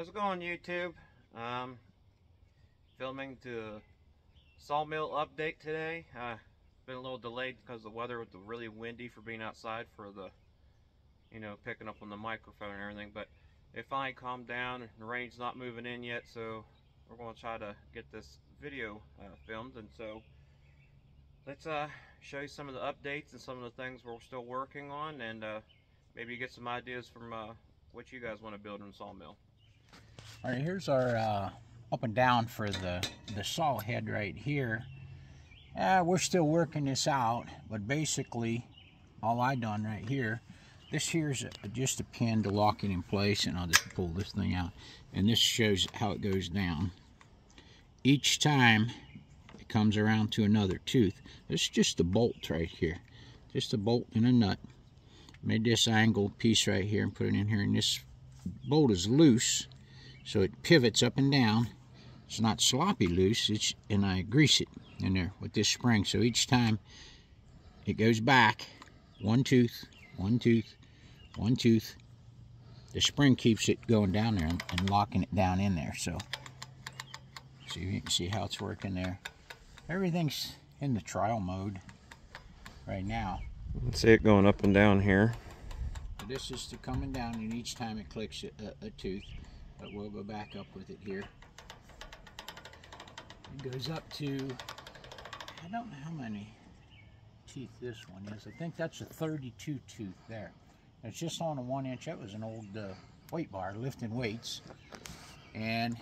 How's it going, YouTube? Um, filming the sawmill update today. Uh, been a little delayed because the weather was really windy for being outside for the, you know, picking up on the microphone and everything. But it finally calmed down the rain's not moving in yet, so we're going to try to get this video uh, filmed. And so let's uh, show you some of the updates and some of the things we're still working on, and uh, maybe get some ideas from uh, what you guys want to build in the sawmill. All right, here's our uh, up and down for the, the saw head right here. Uh, we're still working this out, but basically all I done right here, this here's a, just a pin to lock it in place, and I'll just pull this thing out. And this shows how it goes down. Each time it comes around to another tooth. Is just a bolt right here. Just a bolt and a nut. Made this angle piece right here and put it in here, and this bolt is loose so it pivots up and down. It's not sloppy loose, it's, and I grease it in there with this spring. So each time it goes back, one tooth, one tooth, one tooth. The spring keeps it going down there and, and locking it down in there. So see you can see how it's working there. Everything's in the trial mode right now. Let's see it going up and down here. This is the coming down and each time it clicks a, a, a tooth but we'll go back up with it here. It goes up to, I don't know how many teeth this one is. I think that's a 32 tooth there. It's just on a one inch. That was an old uh, weight bar, lifting weights. And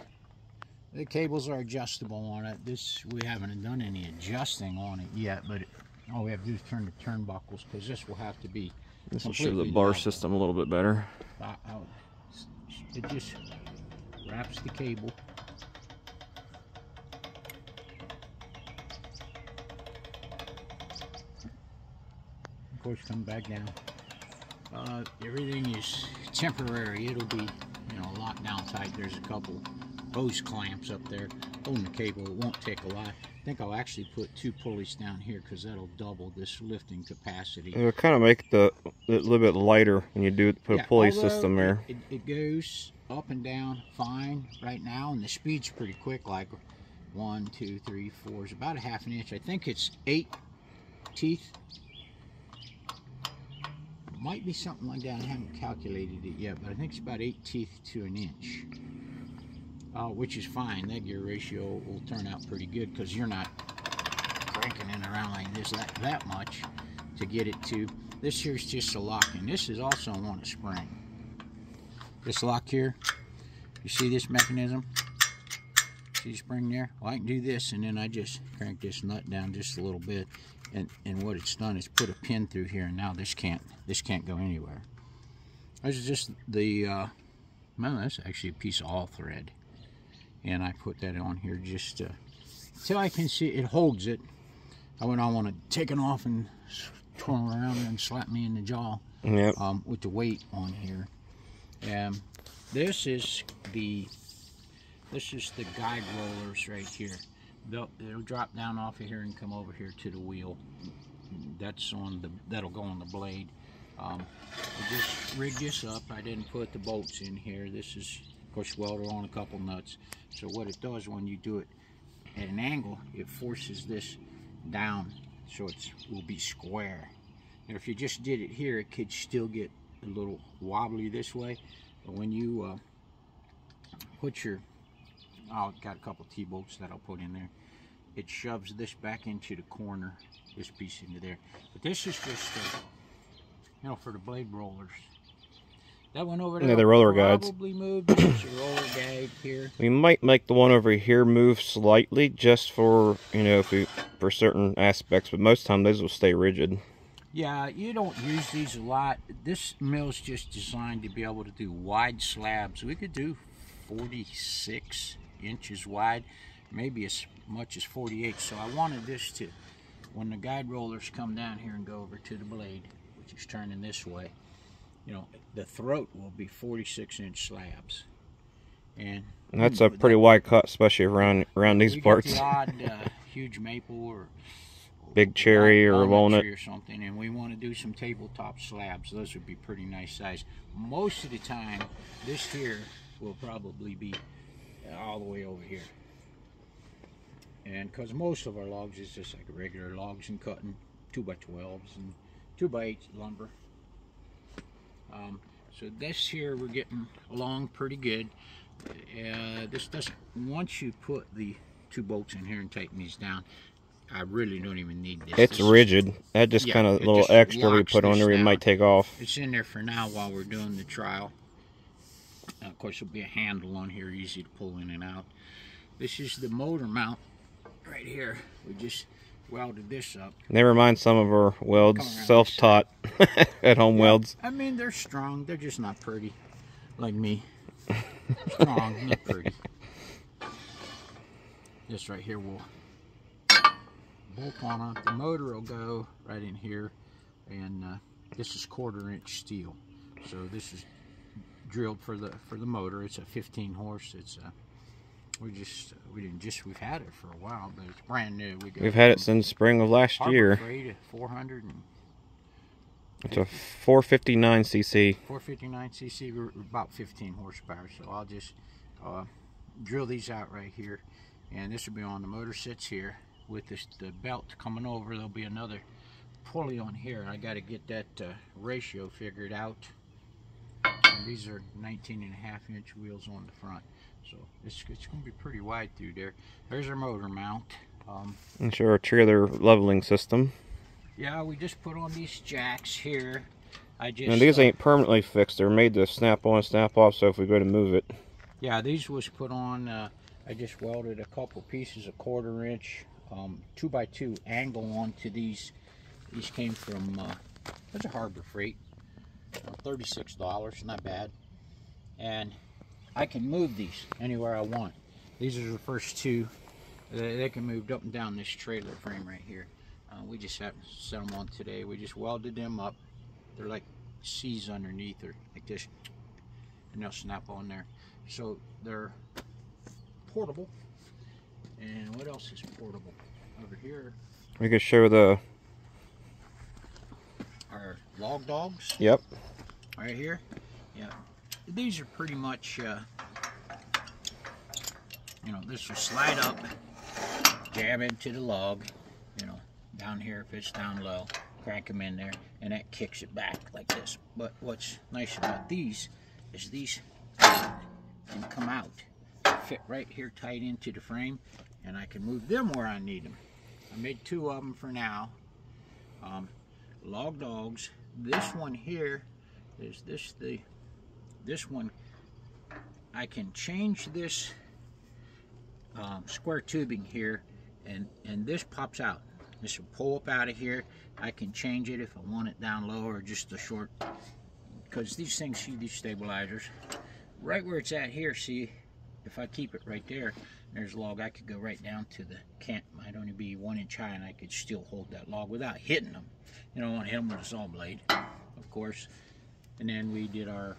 the cables are adjustable on it. This, we haven't done any adjusting on it yet, but it, all we have to do is turn the turnbuckles because this will have to be This will show the bar system a little bit better. It just wraps the cable. Of course, come back down. Uh, everything is temporary. It'll be, you know, locked down tight. There's a couple hose clamps up there holding the cable. It won't take a lot. I think I'll actually put two pulleys down here because that'll double this lifting capacity. It'll kind of make the a little bit lighter when you do put yeah, a pulley system there. It, it, goes up and down fine right now, and the speed's pretty quick. Like one, two, three, four is about a half an inch. I think it's eight teeth. Might be something like that. I haven't calculated it yet, but I think it's about eight teeth to an inch uh, which is fine. That gear ratio will turn out pretty good because you're not cranking it around like this that, that much to get it to. This here's just a lock, and this is also on a spring. This lock here, you see this mechanism? See the spring there? Well, I can do this, and then I just crank this nut down just a little bit, and and what it's done is put a pin through here, and now this can't this can't go anywhere. This is just the uh, well, that's actually a piece of all thread and I put that on here just to, till I can see it holds it. I would not want to take it off and twirl around and slap me in the jaw yep. um, with the weight on here. Um, this is the this is the guide rollers right here. They'll, they'll drop down off of here and come over here to the wheel. That's on the that'll go on the blade. Um, I just rigged this up. I didn't put the bolts in here. This is of course welder on a couple nuts so what it does when you do it at an angle it forces this down so it will be square and if you just did it here it could still get a little wobbly this way but when you uh, put your oh got a couple T-bolts that I'll put in there it shoves this back into the corner this piece into there but this is just uh, you know for the blade rollers that one over there. Yeah, the roller guides. Probably moved. Roller guide here. We might make the one over here move slightly, just for you know, if we, for certain aspects. But most time those will stay rigid. Yeah, you don't use these a lot. This mill's just designed to be able to do wide slabs. We could do 46 inches wide, maybe as much as 48. So I wanted this to, when the guide rollers come down here and go over to the blade, which is turning this way, you know, the throat will be 46 inch slabs. And, and that's a pretty that, wide cut, especially around around these parts. The odd uh, huge maple or big cherry or, walnut or something, and we want to do some tabletop slabs. Those would be pretty nice size. Most of the time, this here will probably be all the way over here. And because most of our logs is just like regular logs and cutting 2 by 12s and 2 by 8 lumber. Um, so this here we're getting along pretty good. Uh, this doesn't, once you put the two bolts in here and tighten these down, I really don't even need this. It's This rigid. That just Yeah, kind of it little extra we put on there, it might take off. It's in there for now while we're doing the trial. Uh, of course, there'll be a handle on here, easy to pull in and out. This is the motor mount right here. We just welded this up. Never mind some of our welds, Come around this self-taught at home welds. I mean, they're strong. They're just not pretty, like me. Strong, not pretty. This right here will bolt on it. The motor will go right in here, and uh, this is quarter inch steel. So this is drilled for the for the motor. It's a 15 horse. It's a we just we didn't just we've had it for a while, but it's brand new. We got We've had it since spring of last year. Freight at 400 and It's a 459 cc. 459 cc, we're about 15 horsepower. So I'll just uh, drill these out right here, and this will be on the motor sits here with this the belt coming over. There'll be another pulley on here. I got to get that uh, ratio figured out. And these are 19 and a half inch wheels on the front, so it's it's going to be pretty wide through there. There's our motor mount. Um, And sure, our trailer leveling system. yeah, we just put on these jacks here. I just And these uh, ain't permanently fixed. They're made to snap on, snap off. So if we go to move it, Yeah, these was put on, uh, I just welded a couple pieces of quarter inch, um, two by two angle onto these. These came from, uh, a Harbor Freight, uh, $36, not bad. And I can move these anywhere I want. These are the first two. They, they can move up and down this trailer frame right here. Uh, we just haven't set them on today. We just welded them up. They're like C's underneath or like this. And they'll snap on there. So they're portable. And what else is portable? Over here we could show the. Our log dogs. Yep. Right here. Yeah. These are pretty much, uh, you know, this will slide up, jab into the log, you know, down here if it's down low, crank them in there, and that kicks it back like this. But what's nice about these is these can come out, fit right here tight into the frame, and I can move them where I need them. I made two of them for now. Um, log dogs. This one here is this the this one I can change this um, square tubing here and and this pops out this will pull up out of here I can change it if I want it down low or just a short because these things see these stabilizers right where it's at here see if I keep it right there there's a log I could go right down to the cant might only be one inch high and I could still hold that log without hitting them you don't want to hit them with a saw blade of course and then we did our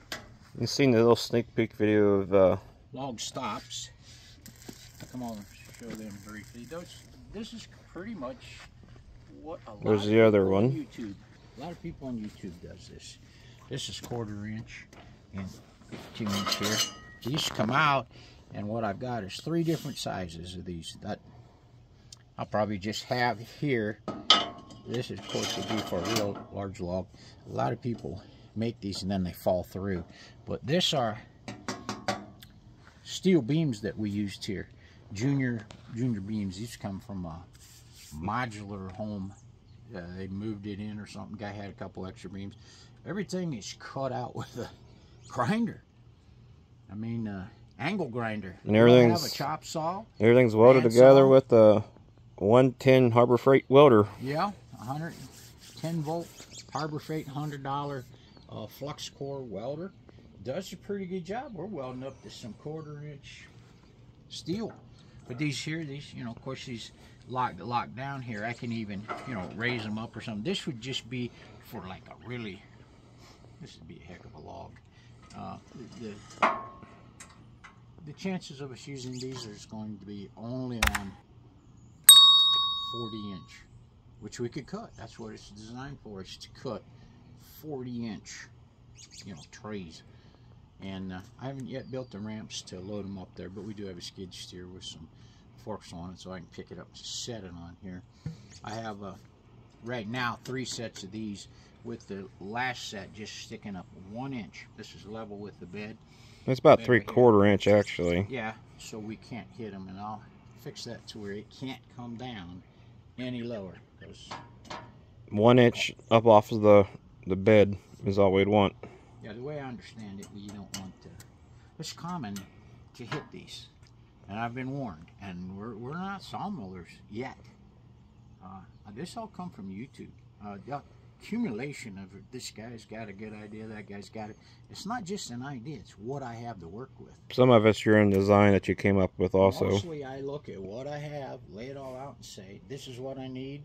You've seen the little sneak peek video of uh, log stops. Come on, show them briefly. Those, this is pretty much what a lot the other people on one. YouTube. A lot of people on YouTube does this. This is quarter inch and 15 inch here. These come out, and what I've got is three different sizes of these. That I'll probably just have here. This is, of course, would be for a real large log. A lot of people make these and then they fall through. But this are steel beams that we used here. Junior junior beams. These come from a modular home. Uh, they moved it in or something. Guy had a couple extra beams. Everything is cut out with a grinder. I mean, uh, angle grinder. And don't have a chop saw. everything's welded together with a 110 Harbor Freight welder. Yeah, 110 volt Harbor Freight $100 uh, flux core welder. Does a pretty good job. We're welding up to some quarter inch steel. But these here, these, you know, of course, these locked locked down here, I can even, you know, raise them up or something. This would just be for like a really, this would be a heck of a log. Uh, the, the chances of us using these is going to be only on 40 inch, which we could cut. That's what it's designed for, is to cut 40 inch, you know, trays. And uh, I haven't yet built the ramps to load them up there, but we do have a skid steer with some forks on it so I can pick it up and set it on here. I have uh, right now three sets of these with the last set just sticking up one inch. This is level with the bed. It's about three quarter inch actually. Yeah, so we can't hit them and I'll fix that to where it can't come down any lower. One inch up off of the, the bed is all we'd want. Yeah, the way I understand it, you don't want to. It's common to hit these, and I've been warned. And we're we're not sawmillers yet. Uh, this all come from YouTube. Uh, accumulation of this guy's got a good idea, that guy's got it. It's not just an idea; it's what I have to work with. Some of it's your own design that you came up with, also. Mostly, I look at what I have, lay it all out, and say, "This is what I need,"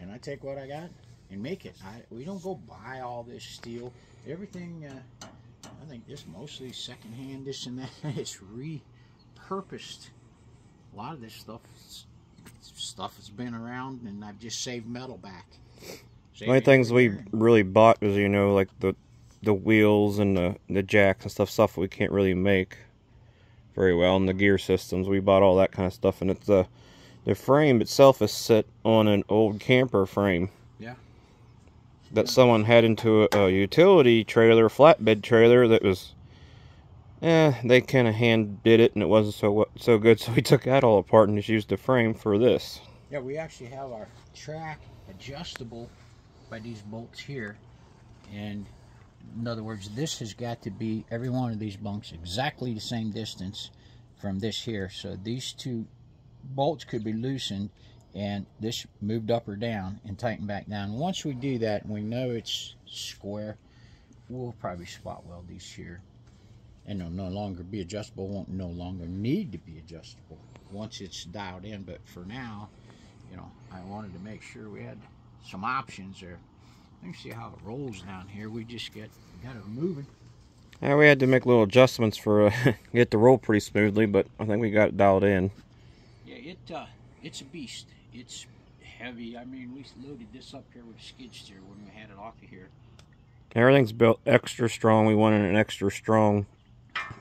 and I take what I got and make it. I, we don't go buy all this steel. Everything, uh, I think this mostly secondhand, this and that. it's repurposed. A lot of this stuff, stuff has been around, and I've just saved metal back. The only things we really bought was, you know, like the the wheels and the, the jacks and stuff, stuff we can't really make very well, and the gear systems. We bought all that kind of stuff, and it's the the frame itself is set on an old camper frame Yeah. that someone had into a, a utility trailer, flatbed trailer that was, eh, they kind of hand did it and it wasn't so so good, so we took that all apart and just used the frame for this. Yeah, we actually have our track adjustable by these bolts here, and in other words, this has got to be every one of these bunks exactly the same distance from this here. So these two bolts could be loosened and this moved up or down and tightened back down. Once we do that and we know it's square, we'll probably spot weld these here. And they'll no longer be adjustable, won't no longer need to be adjustable once it's dialed in. But for now, you know, I wanted to make sure we had some options there. Let me see how it rolls down here. We just get got it moving. Yeah, we had to make little adjustments for uh, get the roll pretty smoothly, but I think we got it dialed in. Yeah, it uh, it's a beast it's heavy. I mean, we loaded this up here with a skid steer when we had it off of here. Everything's built extra strong. We wanted an extra strong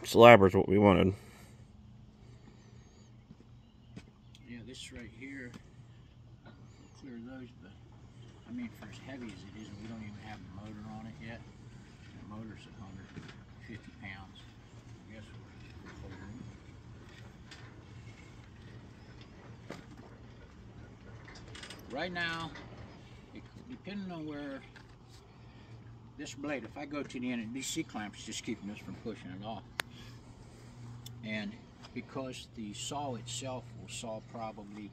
slabber is what we wanted. Yeah, this right here, clear those, but I mean, for as heavy as it is, we don't even have the motor on it yet. The motor's 150 pounds. I guess right now, depending on where this blade, if I go to the end, these C-clamps just keeping this from pushing it off. And because the saw itself will saw probably,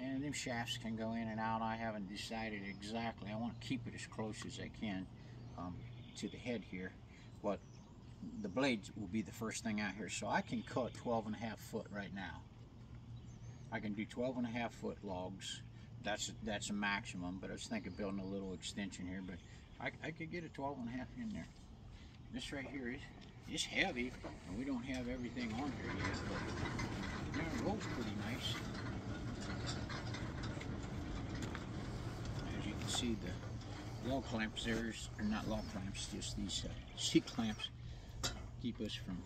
and them shafts can go in and out, I haven't decided exactly. I want to keep it as close as I can um, to the head here. But the blades will be the first thing out here. So I can cut 12 and a half foot right now. I can do 12 and a half foot logs that's that's a maximum, but I was thinking building a little extension here, but I, I could get a 12 and a half in there. This right here is is heavy, and we don't have everything on here yet, but it rolls pretty nice. As you can see, the wall clamps there, are not wall clamps, just these uh, C-clamps keep us from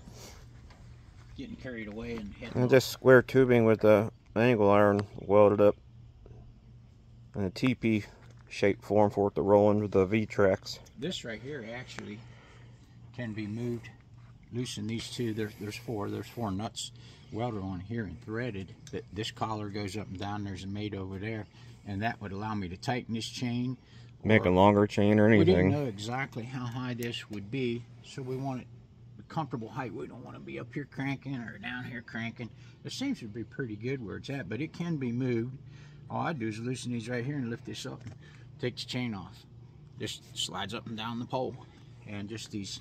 getting carried away and And just square tubing with the angle iron welded up in a teepee shape form for it to roll under the V-tracks. This right here actually can be moved, loosen these two, there's, there's four, there's four nuts welded on here and threaded. That This collar goes up and down, there's a mate over there, and that would allow me to tighten this chain. Make a longer chain or anything. We didn't know exactly how high this would be, so we want it a comfortable height. We don't want to be up here cranking or down here cranking. It seems to be pretty good where it's at, but it can be moved all I do is loosen these right here and lift this up and take the chain off. Just slides up and down the pole. And just these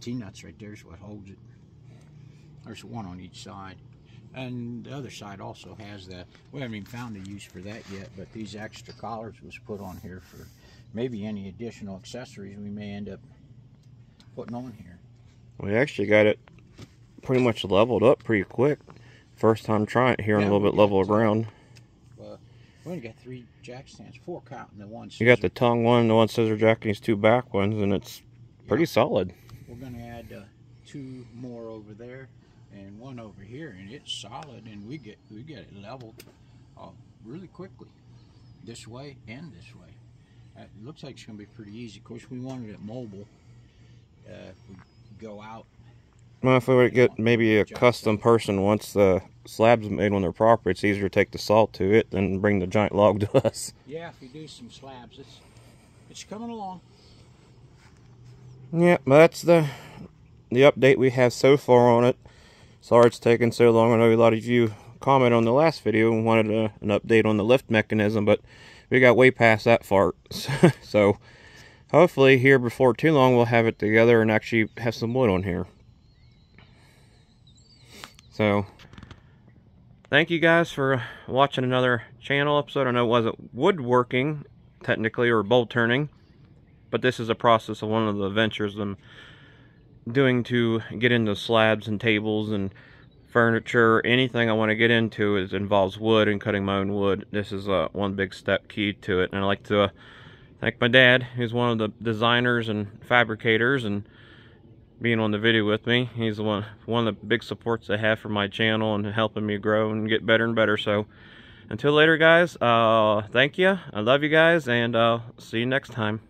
T-nuts right there is what holds it. There's one on each side. And the other side also has that. We haven't even found a use for that yet, but these extra collars was put on here for maybe any additional accessories we may end up putting on here. We actually got it pretty much leveled up pretty quick. First time trying it here yeah, on a little bit level of ground. We only got three jack stands, four counting the one. Scissor. You got the tongue one, the one scissor jack, and these two back ones, and it's pretty yeah. solid. We're going to add uh, two more over there and one over here and it's solid and we get we get it leveled uh, really quickly this way and this way uh, it looks like it's going to be pretty easy of course we wanted it mobile uh, we go out well if we were to get maybe a custom person once the slabs made on their property it's easier to take the salt to it than bring the giant log to us. Yeah if you do some slabs it's it's coming along. Yeah that's the the update we have so far on it. Sorry it's taken so long. I know a lot of you comment on the last video and wanted a, an update on the lift mechanism, but we got way past that part. so hopefully here before too long we'll have it together and actually have some wood on here. So thank you guys for watching another channel episode. I know it wasn't woodworking technically or bowl turning, but this is a process of one of the ventures I'm doing to get into slabs and tables and furniture, anything I want to get into is involves wood and cutting my own wood. This is uh, one big step key to it. And I'd like to uh, thank my dad, who's one of the designers and fabricators and being on the video with me. He's one, one of the big supports I have for my channel and helping me grow and get better and better. So until later, guys, uh, thank you. I love you guys and uh, see you next time.